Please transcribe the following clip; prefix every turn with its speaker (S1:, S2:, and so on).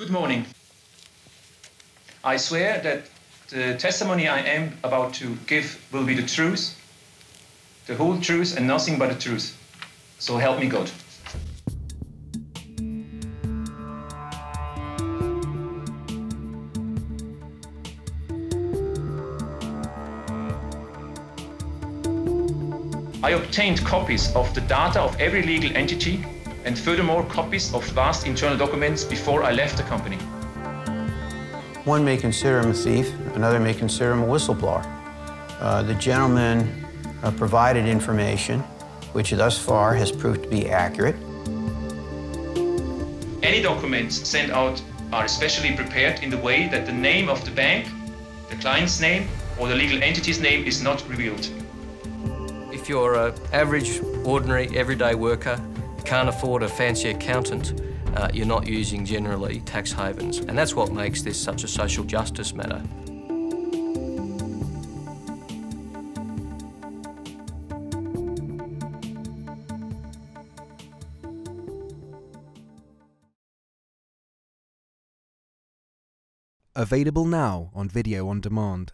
S1: Good morning. I swear that the testimony I am about to give will be the truth, the whole truth, and nothing but the truth. So help me God. I obtained copies of the data of every legal entity and furthermore copies of vast internal documents before I left the company.
S2: One may consider him a thief, another may consider him a whistleblower. Uh, the gentleman uh, provided information which thus far has proved to be accurate.
S1: Any documents sent out are especially prepared in the way that the name of the bank, the client's name, or the legal entity's name is not revealed.
S3: If you're an average, ordinary, everyday worker, you can't afford a fancy accountant, uh, you're not using generally tax havens. And that's what makes this such a social justice matter.
S4: Available now on video on demand.